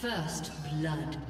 First blood.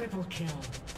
Triple kill.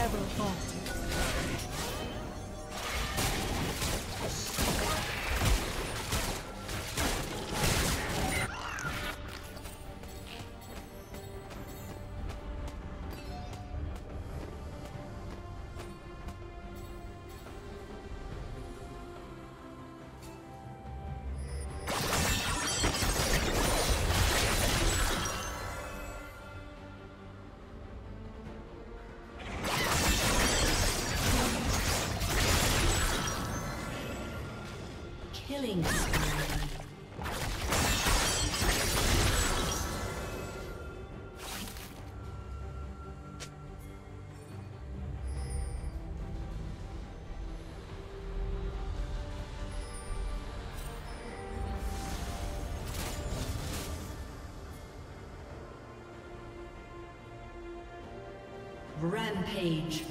several parties. Rampage.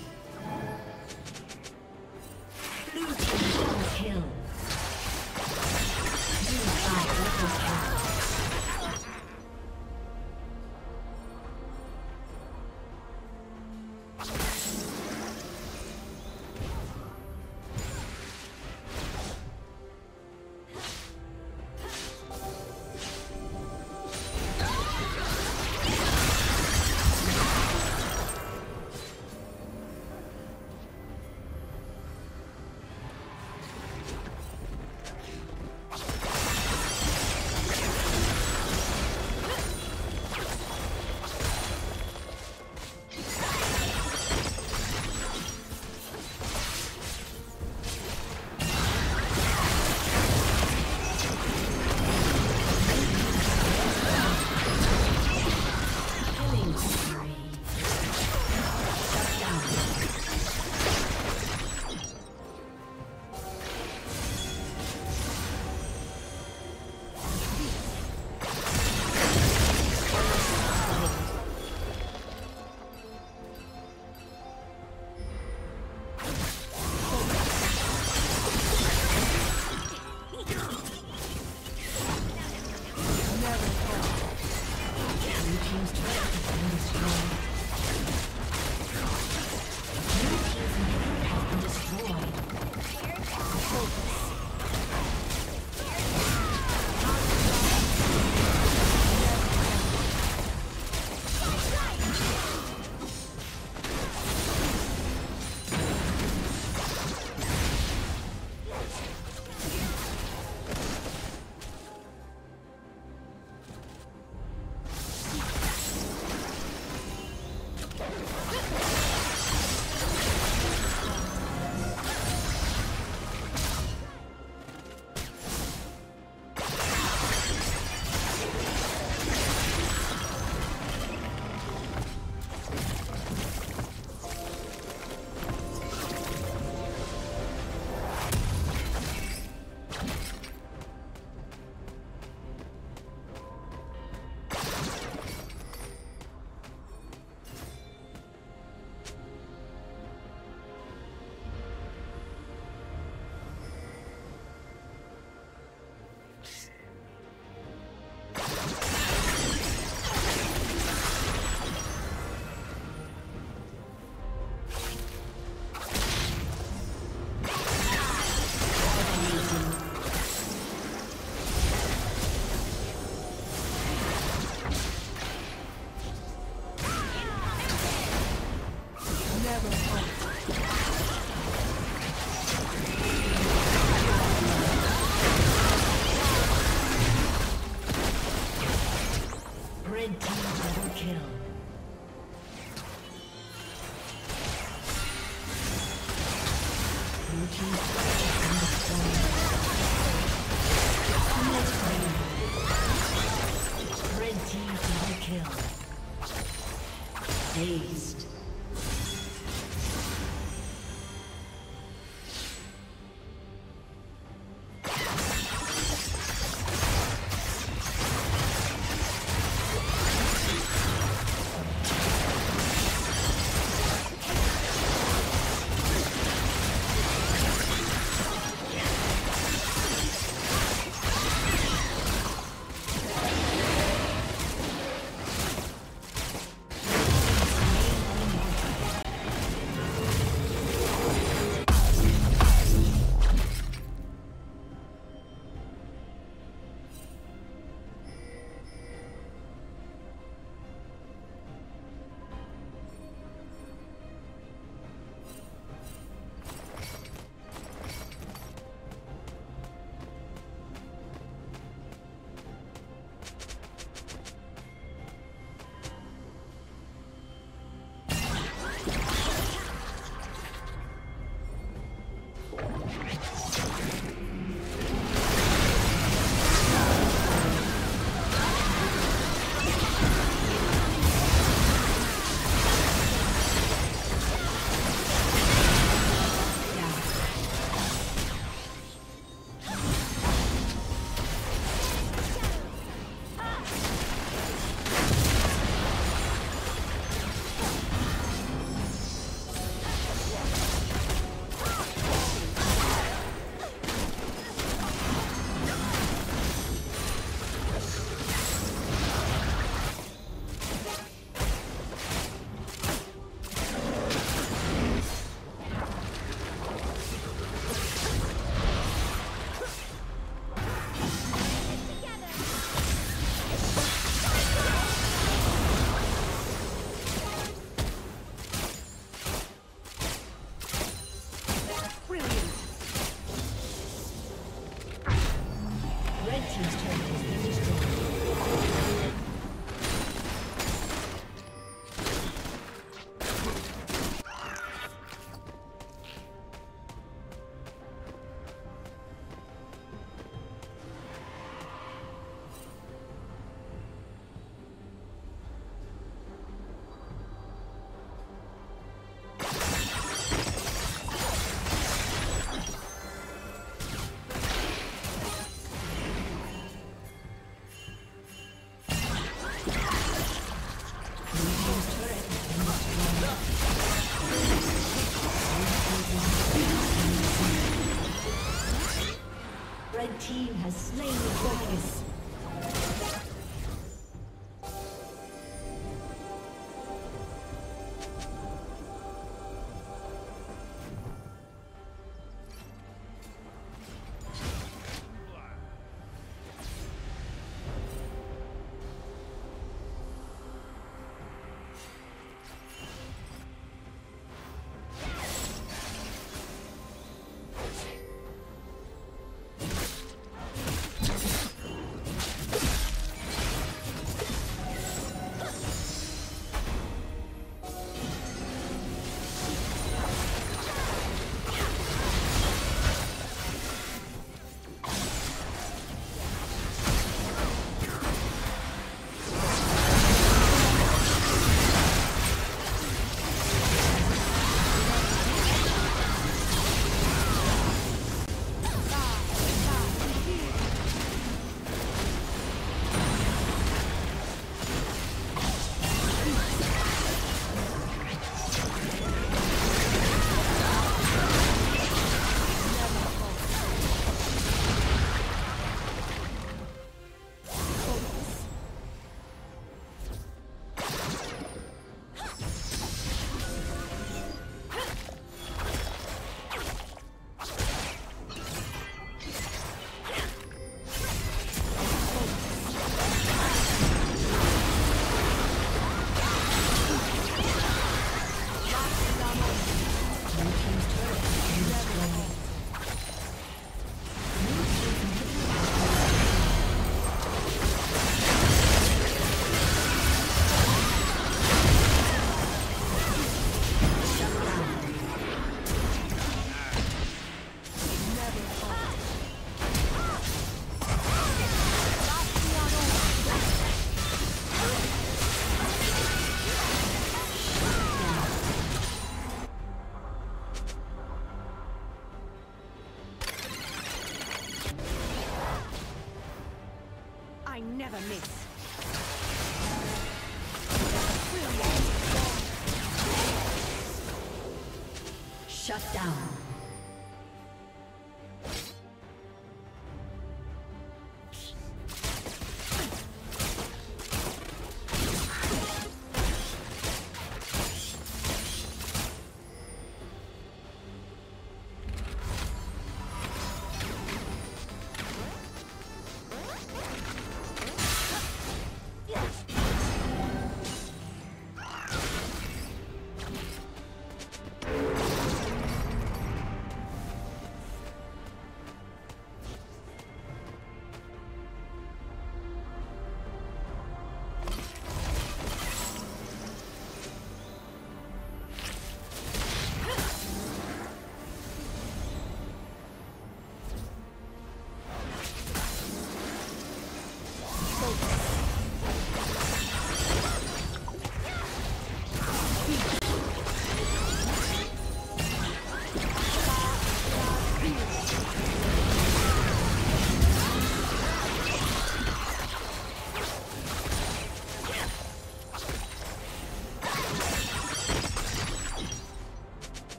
Shut